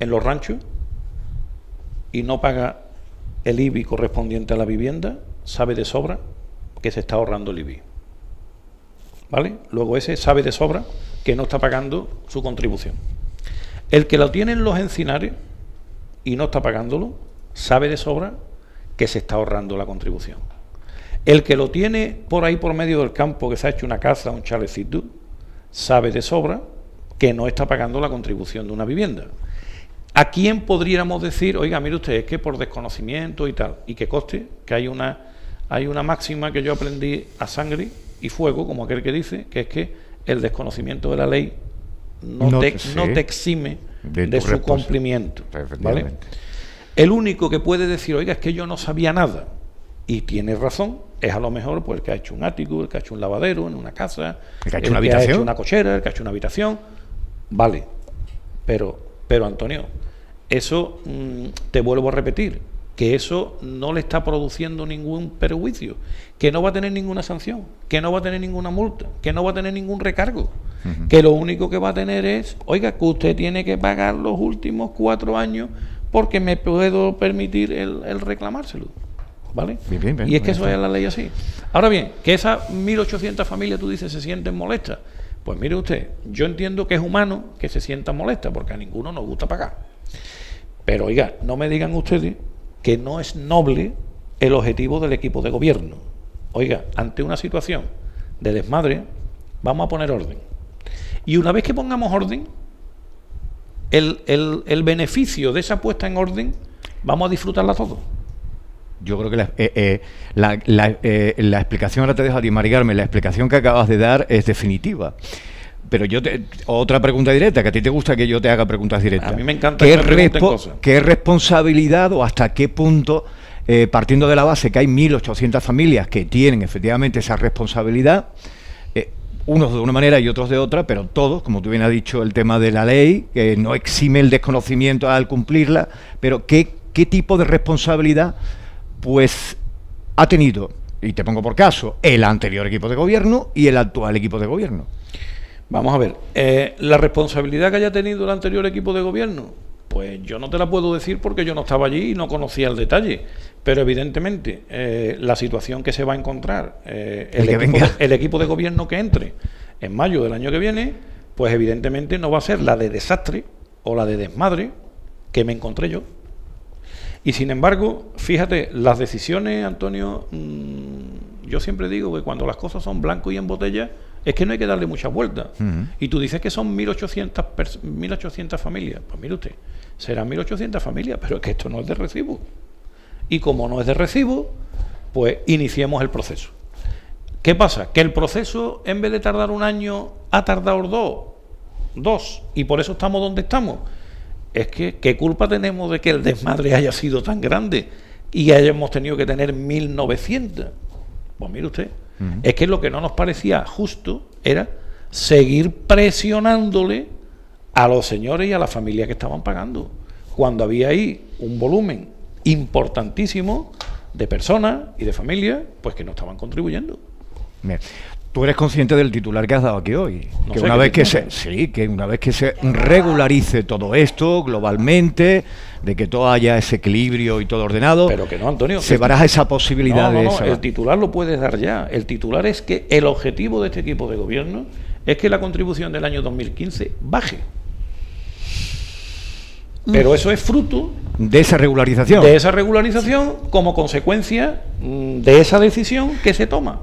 en los ranchos y no paga el IBI correspondiente a la vivienda, sabe de sobra que se está ahorrando el IBI. ¿Vale? Luego ese sabe de sobra que no está pagando su contribución. El que lo tiene en los encinares y no está pagándolo, sabe de sobra que se está ahorrando la contribución. El que lo tiene por ahí por medio del campo, que se ha hecho una casa, un chalecito, sabe de sobra que no está pagando la contribución de una vivienda. ¿A quién podríamos decir, oiga, mire usted, es que por desconocimiento y tal, y que coste que hay una, hay una máxima que yo aprendí a sangre y fuego, como aquel que dice, que es que el desconocimiento de la ley no, No te, no te exime De su cumplimiento. ¿vale? El único que puede decir, oiga, es que yo no sabía nada, y tiene razón, es a lo mejor pues, el que ha hecho un ático, el que ha hecho un lavadero en una casa, El que ha hecho una ha habitación. hecho una cochera, el que ha hecho una habitación. Vale, pero, pero Antonio, eso mm, te vuelvo a repetir, que eso no le está produciendo ningún perjuicio, que no va a tener ninguna sanción, que no va a tener ninguna multa, que no va a tener ningún recargo, que lo único que va a tener es, oiga, que usted tiene que pagar los últimos cuatro años porque me puedo permitir el, el reclamárselo. ¿Vale? Bien, bien, bien, y es que eso es la ley así. Ahora bien, que esas 1.800 familias, tú dices, se sienten molestas. Pues mire usted, yo entiendo que es humano que se sientan molestas, porque a ninguno nos gusta pagar. Pero oiga, no me digan ustedes que no es noble el objetivo del equipo de gobierno. Oiga, ante una situación de desmadre, vamos a poner orden. Y una vez que pongamos orden, el, el- el beneficio de esa puesta en orden, vamos a disfrutarla todos. Yo creo que la, eh, eh, la- la, eh, la explicación, ahora te dejo a ti, Mari Carmen, la explicación que acabas de dar es definitiva. Pero yo te, otra pregunta directa, que a ti te gusta que yo te haga preguntas directas. A mí me encanta ¿Qué, que me cosas. qué responsabilidad o hasta qué punto, eh, partiendo de la base que hay 1.800 familias que tienen efectivamente esa responsabilidad, unos de una manera y otros de otra, pero todos, como tú bien has dicho, el tema de la ley, que no exime el desconocimiento al cumplirla, pero ¿qué, qué tipo de responsabilidad pues ha tenido, y te pongo por caso, el anterior equipo de gobierno y el actual equipo de gobierno? Vamos a ver, eh, la responsabilidad que haya tenido el anterior equipo de gobierno, pues yo no te la puedo decir porque yo no estaba allí y no conocía el detalle. Pero evidentemente eh, la situación que se va a encontrar eh, El equipo el equipo de gobierno que entre en mayo del año que viene, pues evidentemente no va a ser la de desastre o la de desmadre que me encontré yo. Y sin embargo, fíjate, las decisiones, Antonio, mm, yo siempre digo que cuando las cosas son blanco y en botella, es que no hay que darle muchas vueltas. Y tú dices que son 1.800, pers- 1.800 familias. Pues mire usted, serán 1.800 familias, pero es que esto no es de recibo. Y como no es de recibo, pues iniciemos el proceso. ¿Qué pasa? Que el proceso, en vez de tardar un año, ha tardado dos. Dos. Y por eso estamos donde estamos. Es que, ¿qué culpa tenemos de que el desmadre haya sido tan grande y hayamos tenido que tener 1.900? Pues mire usted, es que lo que no nos parecía justo era seguir presionándole a los señores y a la familia que estaban pagando, cuando había ahí un volumen importantísimo de personas y de familias pues que no estaban contribuyendo. Bien. Tú eres consciente del titular que has dado aquí hoy. No que una vez que se, sí, que una vez que se regularice todo esto globalmente, de que todo haya ese equilibrio y todo ordenado, Pero que no, Antonio. se baraja esa posibilidad No, no, de no, esa- el titular lo puedes dar ya. El titular es que el objetivo de este equipo de gobierno es que la contribución del año 2015 baje. Pero eso es fruto de esa regularización. de esa regularización como consecuencia mm, de esa decisión que se toma.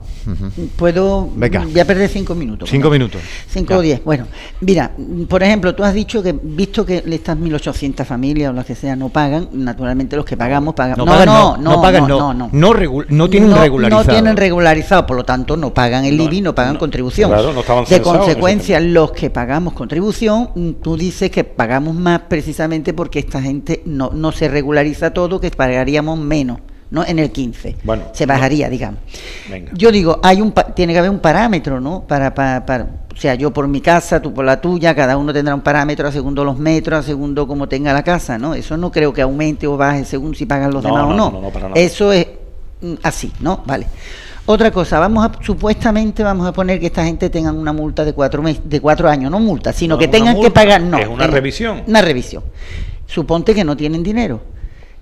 Puedo. Venga. Voy a perder cinco minutos. Cinco minutos. Cinco Ya. o diez. Bueno, mira, por ejemplo, tú has dicho que, visto que estas 1.800 familias o las que sean no pagan, naturalmente los que pagamos pagan. No, pagan, no, no, pagan, no, no, no, no. regu- no tienen no, regularizado. No tienen regularizado, por lo tanto no pagan el No, IBI, no pagan no, contribución. claro, no estaban de consecuencia, los que pagamos contribución, mm, tú dices que pagamos más precisamente porque esta gente no, no se regulariza todo, que pagaríamos menos no en el 15. Bueno, se bajaría, digamos. Venga. Yo digo, hay un tiene que haber un parámetro, ¿no? Para, para, para- o sea, yo por mi casa, tú por la tuya, cada uno tendrá un parámetro a segundo los metros, a segundo como tenga la casa, ¿no? Eso no creo que aumente o baje según si pagan los No, demás no, o no. no, no, para. Eso es mm, así, ¿no? Vale. Otra cosa, vamos a, supuestamente vamos a poner que esta gente tengan una multa de cuatro de cuatro años, no multa, sino No que tengan que pagar, no. es una revisión. Una revisión. Suponte que no tienen dinero.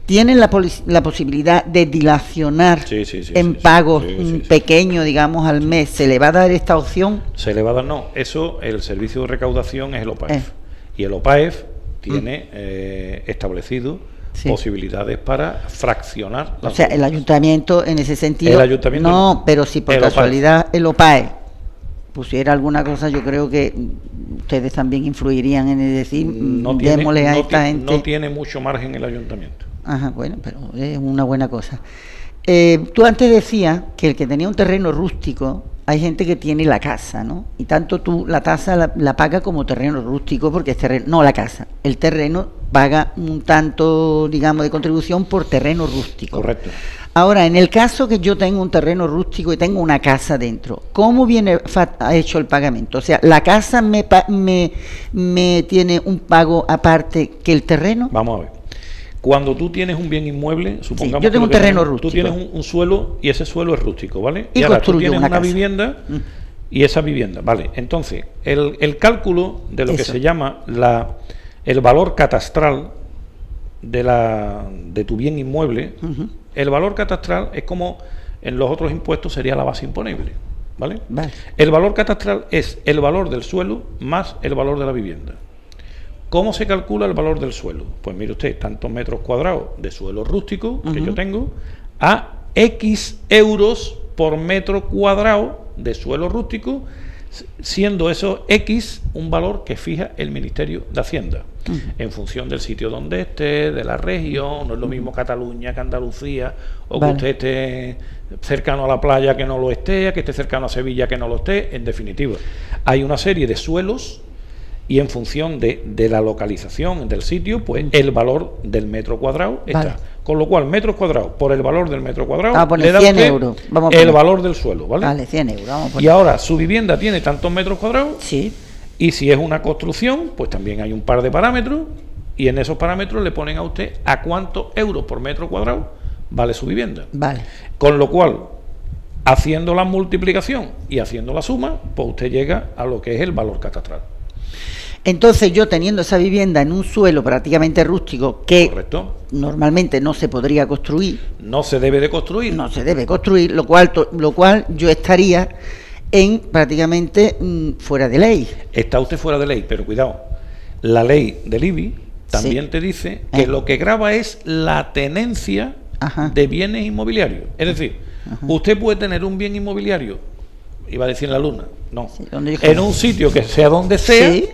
Tienen la, la posibilidad de dilacionar Sí, sí, sí, en pagos mm, pequeños, digamos, al mes. ¿Se le va a dar esta opción? Se le va a dar, no, eso, el servicio de recaudación es el OPAEF. Eh. Y el OPAEF tiene eh, establecido Sí. posibilidades para fraccionar O las sea, el ayuntamiento en ese sentido. El ayuntamiento no, pero si por El OPAE. casualidad el OPAE pusiera alguna cosa, yo creo que mm, ustedes también influirían en decir, mm, no tiene, démosle a no esta gente. no tiene mucho margen el ayuntamiento. Ajá, bueno, pero es una buena cosa. Eh, tú antes decías que el que tenía un terreno rústico, hay gente que tiene la casa, ¿no? Y tanto tú la tasa la, la paga como terreno rústico porque es terreno, no la casa, el terreno paga un tanto, digamos, de contribución por terreno rústico. Correcto. Ahora, en el caso que yo tengo un terreno rústico y tengo una casa dentro, ¿cómo viene fa- hecho el pagamento? O sea, ¿la casa me, pa- me, me tiene un pago aparte que el terreno? Vamos a ver. Cuando tú tienes un bien inmueble, supongamos yo tengo que un terreno tenemos- Tú rústico. tienes un, un suelo y ese suelo es rústico, ¿vale? Y ahora tú tienes una vivienda Mm. y esa vivienda, ¿vale? Entonces, el, el cálculo de lo que se llama la, el valor catastral de, la, de tu bien inmueble, el valor catastral es como en los otros impuestos sería la base imponible, ¿vale? Vale. El valor catastral es el valor del suelo más el valor de la vivienda. ¿Cómo se calcula el valor del suelo? Pues mire usted, tantos metros cuadrados de suelo rústico que yo tengo a X euros por metro cuadrado de suelo rústico, siendo eso X un valor que fija el Ministerio de Hacienda, en función del sitio donde esté, de la región, no es lo mismo Cataluña que Andalucía, o Vale. que usted esté cercano a la playa que no lo esté, que esté cercano a Sevilla que no lo esté, en definitiva. Hay una serie de suelos y en función de, de la localización del sitio, pues el valor del metro cuadrado está. Vale. Con lo cual, metros cuadrados por el valor del metro cuadrado, Vamos a poner le da 100 usted euros. Vamos a el valor del suelo, ¿vale? Vale, 100 euros. Vamos a Y ahora, su vivienda tiene tantos metros cuadrados, Sí, y si es una construcción, pues también hay un par de parámetros, y en esos parámetros le ponen a usted a cuántos euros por metro cuadrado vale su vivienda. vale. Con lo cual, haciendo la multiplicación y haciendo la suma, pues usted llega a lo que es el valor catastral. Entonces yo teniendo esa vivienda en un suelo prácticamente rústico que ¿Correcto? normalmente no se podría construir, No se debe de construir. no se debe construir, lo cual, lo cual yo estaría en prácticamente mm, fuera de ley. Está usted fuera de ley, pero cuidado. La ley del IBI también Sí. te dice que Eh. lo que graba es la tenencia Ajá. de bienes inmobiliarios. Es decir, usted puede tener un bien inmobiliario, iba a decir en la luna, no, Sí, en un sitio que sea donde sea, Sí.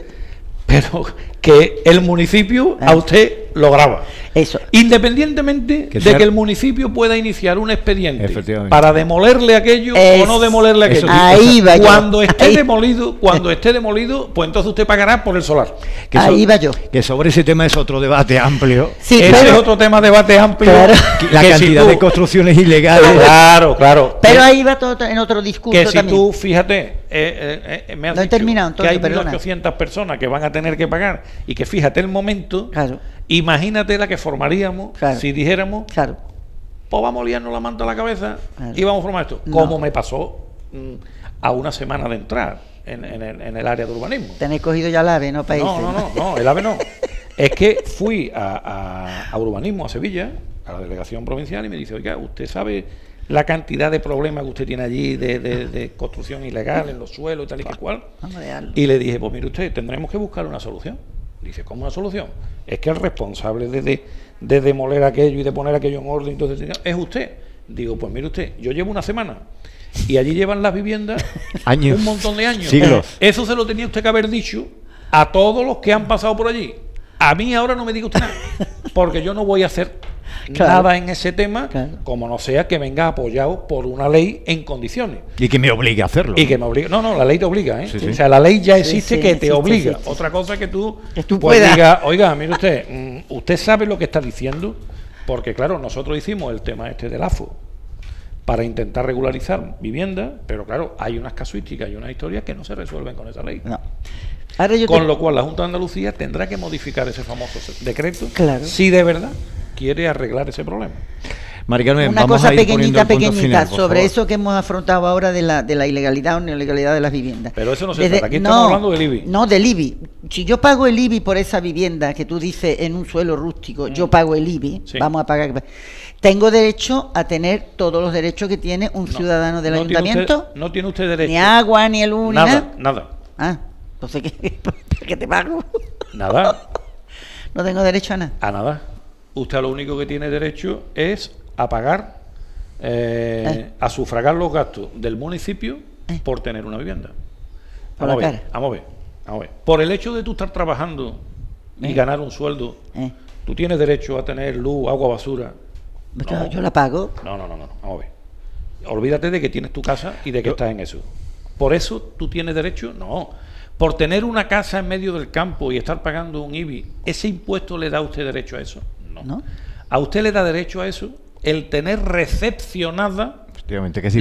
Pero que el municipio a Ah. usted lo graba. Eso. Independientemente Que de sea- que el municipio pueda iniciar un expediente para demolerle aquello Es- o no demolerle aquello. Ahí va yo. Cuando esté Ahí- demolido, cuando esté demolido, pues entonces usted pagará por el solar. Que so- Ahí va yo. Que sobre ese tema es otro debate amplio. Sí, Ese pero, es otro tema de debate amplio. Claro. La que si cantidad tú- de construcciones ilegales. Claro, claro. pero ahí va todo en otro discurso que si también. tú, fíjate, eh, eh, eh, me has No he dicho terminado, que hay Antonio, perdona. 1.800 personas que van a tener que pagar y que fíjate el momento, Claro, imagínate la que formaríamos Claro. si dijéramos, claro. pues vamos a liarnos la manta a la cabeza Claro. y vamos a formar esto. No. Como me pasó mm, a una semana de entrar en, en el, en el área de urbanismo. Tenéis cogido ya la ave, ¿no? Países. No, no, no, no, el AVE no. Es que fui a, a- a urbanismo, a Sevilla, a la delegación provincial, y me dice, oiga, ¿usted sabe la cantidad de problemas que usted tiene allí de, de- de construcción ilegal en los suelos y tal y que cual? Y le dije, pues mire usted, tendremos que buscar una solución. Dice, ¿cómo una solución? Es que el responsable de, de- de demoler aquello y de poner aquello en orden entonces, es usted. Digo, pues mire usted, yo llevo una semana y allí llevan las viviendas Años. un montón de años. Siglos. Eso se lo tenía usted que haber dicho a todos los que han pasado por allí. A mí ahora no me diga usted nada, porque yo no voy a hacer Claro. nada en ese tema, Claro. como no sea que venga apoyado por una ley en condiciones. Y que me obligue a hacerlo. Y que me obliga. No, no, la ley te obliga, ¿eh? Sí, sí. O sea, la ley ya existe sí, que te obliga. existe. Otra cosa que tú, Que tú pues, puedas. digas, oiga, mire usted, mm, ¿usted sabe lo que está diciendo? Porque claro, nosotros hicimos el tema este del AFO para intentar regularizar vivienda, pero claro, hay unas casuísticas y unas historias que no se resuelven con esa ley. No. Ahora yo Con te- lo cual la Junta de Andalucía tendrá que modificar ese famoso decreto Claro. si de verdad quiere arreglar ese problema. Mari Carmen, Una vamos cosa a ir pequeñita, pequeñita, final, sobre favor. eso que hemos afrontado ahora de la, de la ilegalidad o no ilegalidad de las viviendas. Pero eso no se trata, aquí estamos hablando del IBI. No, del IBI. Si yo pago el IBI por esa vivienda que tú dices en un suelo rústico, yo pago el IBI, Mm. Sí. vamos a pagar. Tengo derecho a tener todos los derechos que tiene un ciudadano del no tiene ayuntamiento. usted- no tiene usted derecho. Ni agua, ni el luz, ni Nada, nada. nada, Ah, entonces, ¿qué, ¿qué te pago? nada, No tengo derecho a nada. a nada. Usted lo único que tiene derecho es a pagar, eh, Eh. a sufragar los gastos del municipio Eh. por tener una vivienda. Vamos a ver, vamos a ver, vamos a ver. Por el hecho de tú estar trabajando y ganar un sueldo, tú tienes derecho a tener luz, agua, basura. No. yo, yo la pago. No, no, no, no, vamos a ver. Olvídate de que tienes tu casa y de que Yo- estás en eso. ¿Por eso tú tienes derecho? No. Por tener una casa en medio del campo y estar pagando un IBI, ¿ese impuesto le da a usted derecho a eso? No. ¿No? A usted le da derecho a eso el tener recepcionada Efectivamente, que es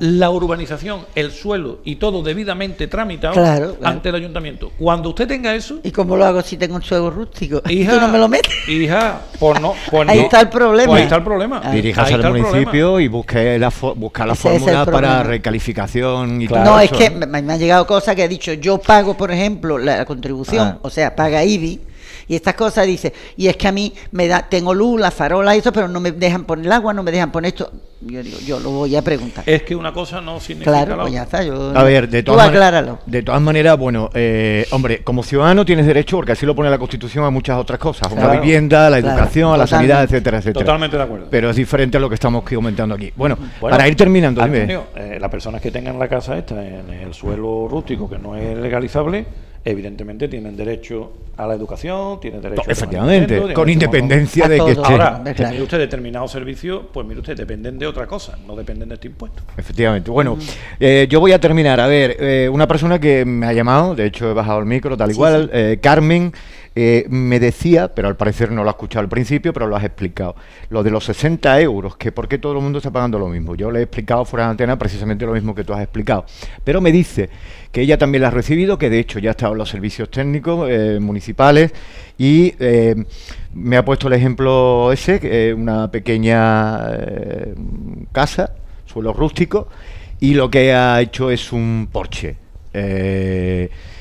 la, urbanización, el suelo y todo debidamente tramitado Claro, claro. ante el ayuntamiento. Cuando usted tenga eso, ¿Y cómo lo hago si tengo un suelo rústico? hija, ¿Tú no me lo metes? Hija, pues no, pues Ahí no. está el problema. Pues ahí está el problema. Ah. Diríjase al municipio problema. y busque la, busca la Ese fórmula para recalificación y Claro. no, es que me, me han llegado cosas que he dicho, yo pago, por ejemplo, la, la contribución, Ah. o sea, paga IBI, y estas cosas dice, y es que a mí me da, tengo luz, la farola y eso, pero no me dejan poner el agua, no me dejan poner esto. Yo digo, yo lo voy a preguntar. Es que una cosa no significa claro, la pues ya otra. está. Yo, A ver, de todas, mane- acláralo. de todas maneras, bueno, eh, hombre, como ciudadano tienes derecho, porque así lo pone la Constitución, a muchas otras cosas. Una Claro. vivienda, la Claro, educación, la sanidad, etcétera, etcétera. Totalmente de acuerdo. Pero es diferente a lo que estamos comentando aquí. Bueno, Bueno, para ir terminando, dime. Antonio, eh, las personas que tengan la casa esta en el suelo rústico que no es legalizable, evidentemente tienen derecho a la educación, tienen derecho a Efectivamente, con independencia a de que esté. Ahora, claro. mire usted determinados servicios, pues mire usted, dependen de otra cosa, no dependen de este impuesto. Efectivamente. Bueno, Mm. eh, yo voy a terminar. A ver, eh, una persona que me ha llamado, de hecho he bajado el micro, tal Sí, igual, sí. eh, Carmen, eh, me decía, pero al parecer no lo ha escuchado al principio, pero lo has explicado, lo de los 60 euros, que por qué todo el mundo está pagando lo mismo. Yo le he explicado fuera de antena precisamente lo mismo que tú has explicado. Pero me dice que ella también la ha recibido, que de hecho ya ha estado en los servicios técnicos eh, municipales y eh, me ha puesto el ejemplo ese, una pequeña casa, suelo rústico, y lo que ha hecho es un porche. Mm,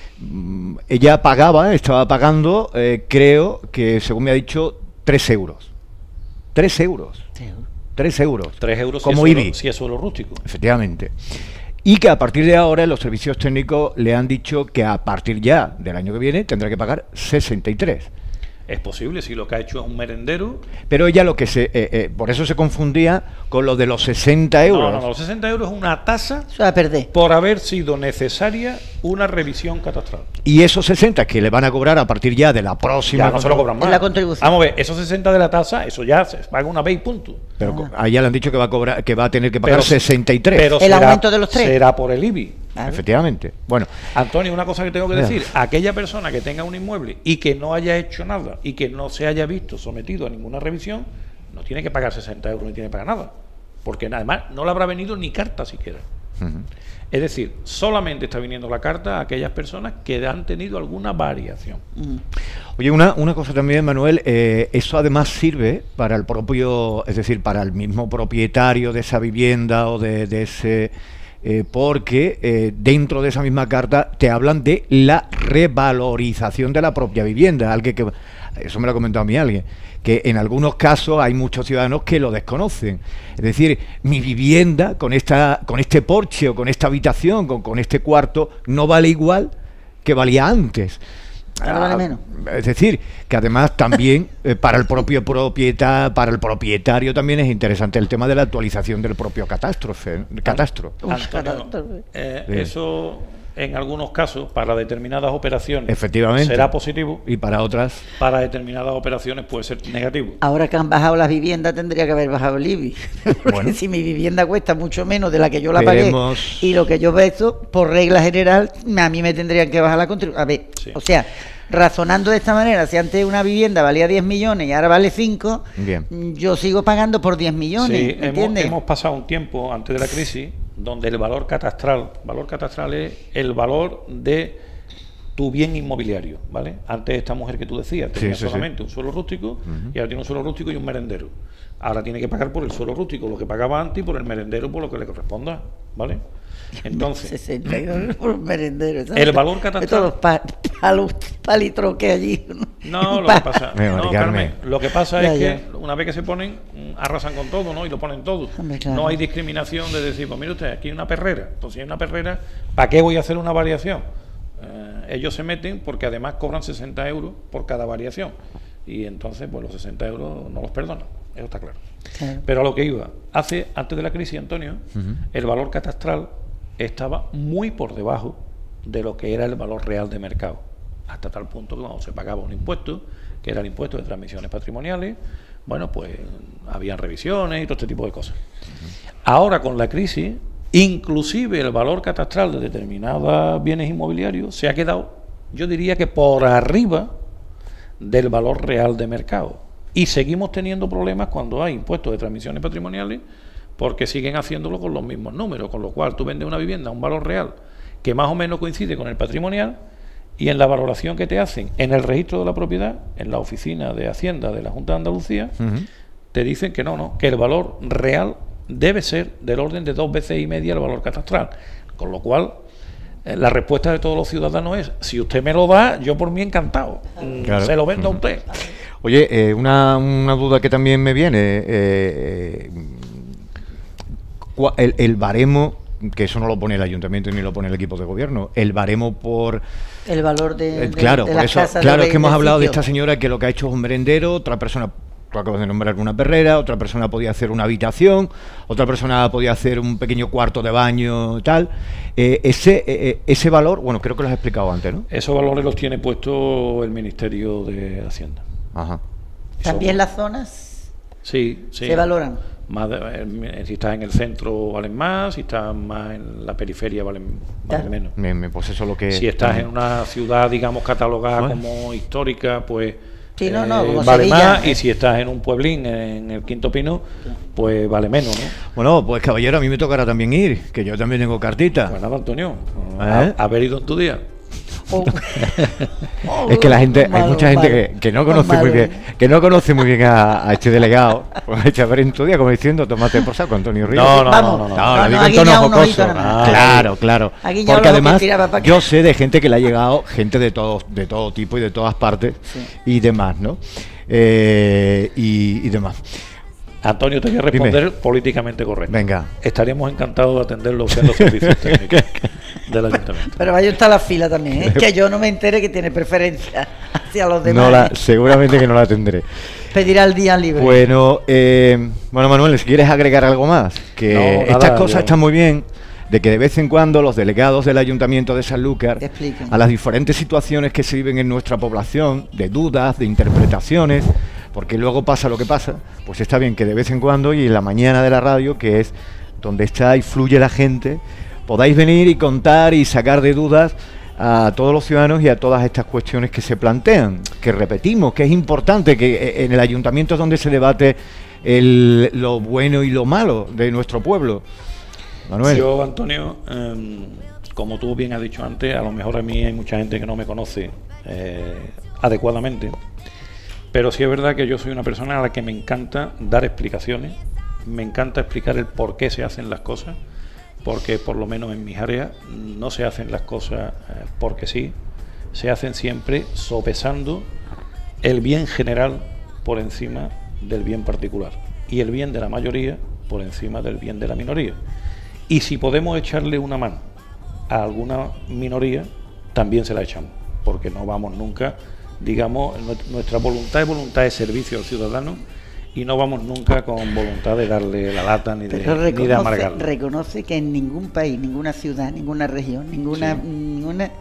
ella pagaba, estaba pagando, eh, creo que según me ha dicho, 3 euros. 3 euros. 3 euros. Tres euros Como si, es suelo, IBI. si es suelo rústico. Efectivamente. Y que a partir de ahora los servicios técnicos le han dicho que a partir ya del año que viene tendrá que pagar 63. Es posible, si lo que ha hecho es un merendero. Pero ella lo que se... eh, eh, por eso se confundía con lo de los 60 No, euros. no, no, los 60 euros es una tasa a perder. por haber sido necesaria una revisión catastral. Y esos 60 que le van a cobrar a partir ya de la próxima... Ya no se lo cobran más. la contribución. Vamos a ver, esos 60 de la tasa, eso ya se paga una vez y punto. Pero co- a ella le han dicho que va a cobrar, que va a tener que pagar Pero- 63. Pero El será- aumento de los tres. Será por el IBI. Claro. Efectivamente. Bueno, Antonio, una cosa que tengo que decir, aquella persona que tenga un inmueble y que no haya hecho nada y que no se haya visto sometido a ninguna revisión, no tiene que pagar 60 euros ni tiene que pagar nada. Porque además no le habrá venido ni carta siquiera. Es decir, solamente está viniendo la carta a aquellas personas que han tenido alguna variación. Oye, una, una cosa también, Manuel, eh, eso además sirve para el propio, es decir, para el mismo propietario de esa vivienda o de, de ese... eh, porque eh, dentro de esa misma carta te hablan de la revalorización de la propia vivienda, alguien que eso me lo ha comentado a mí alguien, que en algunos casos hay muchos ciudadanos que lo desconocen. Es decir, mi vivienda con esta, con este porche o con esta habitación, con, con este cuarto, no vale igual que valía antes. Ahora vale Ah, menos. Es decir, que además también eh, para el propio propietario, para el propietario también es interesante el tema de la actualización del propio catástrofe, catastro. Antonio, eh, eso en algunos casos, para determinadas operaciones, Efectivamente. será positivo, Y para otras, para determinadas operaciones puede ser negativo. Ahora que han bajado las viviendas tendría que haber bajado el IBI. Porque Bueno. si mi vivienda cuesta mucho menos de la que yo la Veremos. pagué y lo que yo vesto, por regla general, a mí me tendrían que bajar la contribución. A ver, Sí. o sea, razonando de esta manera, si antes una vivienda valía 10 millones y ahora vale 5, Bien. yo sigo pagando por 10 millones, hemos pasado un tiempo antes de la crisis donde el valor catastral, valor catastral es el valor de tu bien inmobiliario, ¿vale? Antes esta mujer que tú decías tenía sí, sí. solamente un suelo rústico y ahora tiene un suelo rústico y un merendero. Ahora tiene que pagar por el suelo rústico lo que pagaba antes y por el merendero por lo que le corresponda, ¿vale? Entonces, 62 por un merendero. ¿sabes? El valor catastral- De todos los pa- palos, palitroques allí. No, lo que pasa, no, Carmen, lo que pasa Ya, es ya. que una vez que se ponen, arrasan con todo, ¿no? Y lo ponen todo. Hombre, claro. No hay discriminación de decir, pues mire usted, aquí hay una perrera. Entonces, si hay una perrera, ¿para qué voy a hacer una variación? Eh, ellos se meten porque además cobran 60 euros por cada variación. Y entonces, pues los 60 euros no los perdonan. Eso está claro. Claro. Pero a lo que iba, hace, antes de la crisis, Antonio, el valor catastral estaba muy por debajo de lo que era el valor real de mercado. Hasta tal punto que cuando se pagaba un impuesto, que era el impuesto de transmisiones patrimoniales, bueno, pues habían revisiones y todo este tipo de cosas. Ahora con la crisis, inclusive el valor catastral de determinados bienes inmobiliarios se ha quedado, yo diría que por arriba del valor real de mercado. Y seguimos teniendo problemas cuando hay impuestos de transmisiones patrimoniales porque siguen haciéndolo con los mismos números, con lo cual tú vendes una vivienda a un valor real que más o menos coincide con el patrimonial y en la valoración que te hacen en el registro de la propiedad, en la oficina de Hacienda de la Junta de Andalucía, te dicen que no, no, que el valor real debe ser del orden de dos veces y media el valor catastral. Con lo cual, eh, la respuesta de todos los ciudadanos es, si usted me lo da, yo por mí encantado, Mm, Claro. se lo vendo a usted. Oye, eh, una, una duda que también me viene. eh, eh, el, el baremo, que eso no lo pone el ayuntamiento ni lo pone el equipo de gobierno, el baremo por... El valor de, eh, de- claro, de por las eso, casas claro, de- es que hemos hablado de esta señora que lo que ha hecho es un merendero, otra persona, tú acabas de nombrar una perrera, otra persona podía hacer una habitación, otra persona podía hacer un pequeño cuarto de baño, tal. Eh, ese, eh, eh, ese valor, bueno, creo que lo has explicado antes, ¿no? Esos valores los tiene puesto el Ministerio de Hacienda. Ajá. También las zonas Sí, sí. se valoran. Más de- eh, si estás en el centro valen más, si estás más en la periferia valen, valen menos. Me, me- pues eso es lo que... Si estás en una ciudad, digamos, catalogada Bueno. como histórica, pues Sí, no, no, eh, como vale Sevilla. más. Y si estás en un pueblín, en el Quinto Pino, pues vale menos, ¿no? Bueno, pues caballero, a mí me tocará también ir, que yo también tengo cartita. Nada, Antonio, ¿Eh? haber ido en tu día. Oh. Es que la gente, hay Malo, mucha gente malo. que, que no conoce Malo. muy bien, que no conoce muy bien a, a este delegado. Pues ha hecho a ver en tu día, como diciendo, tomate por saco, Antonio Ríos. No, no, Vamos. no, no, No, no. No, tono jocoso. Claro, claro. Aquí ya Porque que además acá. yo sé de gente que le ha llegado, gente de todo, de todo tipo y de todas partes Sí. y demás, ¿no? Eh, y, y demás. Antonio, te voy a Dime. responder políticamente correcto. Venga. Estaríamos encantados de atenderlo usted en los servicios técnicos del ayuntamiento. Pero vaya usted a la fila también, ¿eh? que yo no me entere que tiene preferencia hacia los demás. No la, ¿eh? seguramente que no la tendré. Pedirá el día libre. Bueno, eh, bueno Manuel, si quieres agregar algo más, que No, nada, estas cosas yo- están muy bien, de que de vez en cuando los delegados del Ayuntamiento de Sanlúcar, Expliquen. a las diferentes situaciones que se viven en nuestra población, de dudas, de interpretaciones, porque luego pasa lo que pasa, pues está bien que de vez en cuando y en la mañana de la radio, que es donde está y fluye la gente, podáis venir y contar y sacar de dudas a todos los ciudadanos y a todas estas cuestiones que se plantean, que repetimos, que es importante, que eh, en el ayuntamiento es donde se debate lo bueno y lo malo de nuestro pueblo. Yo, Antonio, em, como tú bien has dicho antes, a lo mejor a mí hay mucha gente que no me conoce eh, adecuadamente, pero sí es verdad que yo soy una persona a la que me encanta dar explicaciones, me encanta explicar el por qué se hacen las cosas, porque por lo menos en mis áreas no se hacen las cosas eh, porque sí, se hacen siempre sopesando el bien general por encima del bien particular y el bien de la mayoría por encima del bien de la minoría. Y si podemos echarle una mano a alguna minoría, también se la echamos, porque no vamos nunca, digamos, nuestra voluntad es voluntad de servicio al ciudadano y no vamos nunca con voluntad de darle la lata ni de, Pero ni de reconoce, amargarle. reconoce que en ningún país, ninguna ciudad, ninguna región, ninguna, Sí. ninguna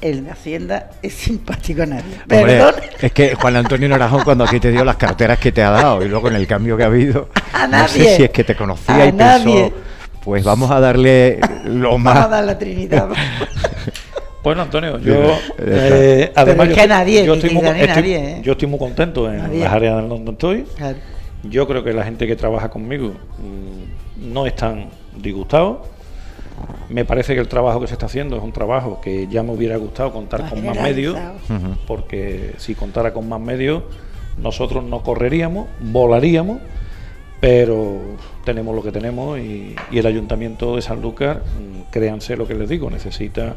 el de Hacienda es simpático a nadie. Hombre, Perdón. es que Juan Antonio Naranjo cuando aquí te dio las carteras que te ha dado y luego en el cambio que ha habido, A no sé nadie. si es que te conocía A y nadie. pensó, pues vamos a darle lo Vamos a más. dar la Trinidad. Bueno, Antonio, yo eh, Pero además es yo, que nadie, yo estoy que muy, estoy- nadie, ¿eh? yo estoy muy contento en Nadie. las áreas en donde estoy. Claro. Yo creo que la gente que trabaja conmigo mm, no están disgustados. Me parece que el trabajo que se está haciendo es un trabajo que ya me hubiera gustado contar Más con más medios, porque si contara con más medios, nosotros no correríamos, volaríamos, pero tenemos lo que tenemos y, y el ayuntamiento de Sanlúcar, mm, créanse lo que les digo, necesita,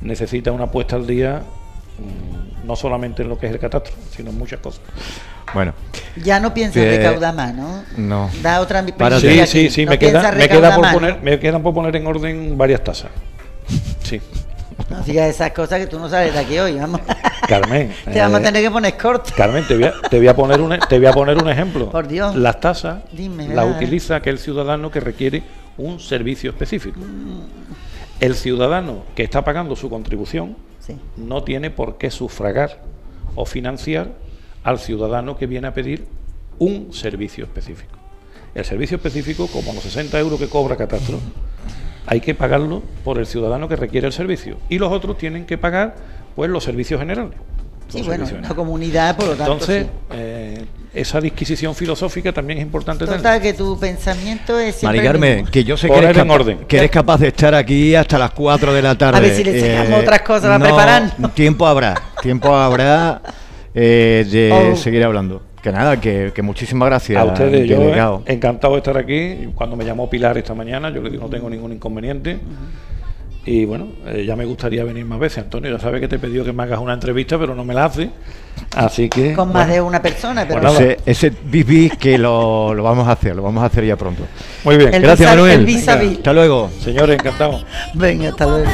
necesita una puesta al día, mm, no solamente en lo que es el catastro, sino en muchas cosas. Bueno, Ya no piensas Que- recaudar más, ¿no? no. Da otra Para Sí, sí, sí, No me, queda, me, queda por poner, ¿no? me quedan por poner en orden varias tasas. Sí, No digas esas cosas que tú no sales de aquí hoy, vamos. Carmen. Te vamos a eh, tener que poner corto. Carmen, te voy, a, te voy a poner un, e- te voy a poner un ejemplo. Por Dios. Las tasas Dime, las ¿verdad? utiliza aquel ciudadano que requiere un servicio específico. Mm. El ciudadano que está pagando su contribución Sí. no tiene por qué sufragar o financiar al ciudadano que viene a pedir un servicio específico. El servicio específico, como los 60 euros que cobra Catastro, hay que pagarlo por el ciudadano que requiere el servicio. Y los otros tienen que pagar pues los servicios generales. Sí, bueno, una comunidad, por lo tanto. Entonces, sí. eh, esa disquisición filosófica también es importante Total, tener. que tu pensamiento es siempre. Mari el Carmen, mismo. que yo sé que eres, en capa- orden. que eres capaz de estar aquí hasta las 4 de la tarde. A ver si le sacamos otras cosas para no, preparar. Tiempo habrá, tiempo habrá eh, de Oh. seguir hablando. Que nada, que, que muchísimas gracias. A ustedes, yo eh, encantado de estar aquí. Cuando me llamó Pilar esta mañana, yo le digo no tengo ningún inconveniente. Y bueno, eh, ya me gustaría venir más veces. Antonio, ya sabes que te he pedido que me hagas una entrevista, pero no me la hace. Así que. Con más bueno, de una persona, pero. Pues nada. ese, ese bis bis que lo, lo vamos a hacer, lo vamos a hacer ya pronto. Muy bien. El Gracias, Manuel. Hasta luego. Señores, encantado. Venga, hasta luego.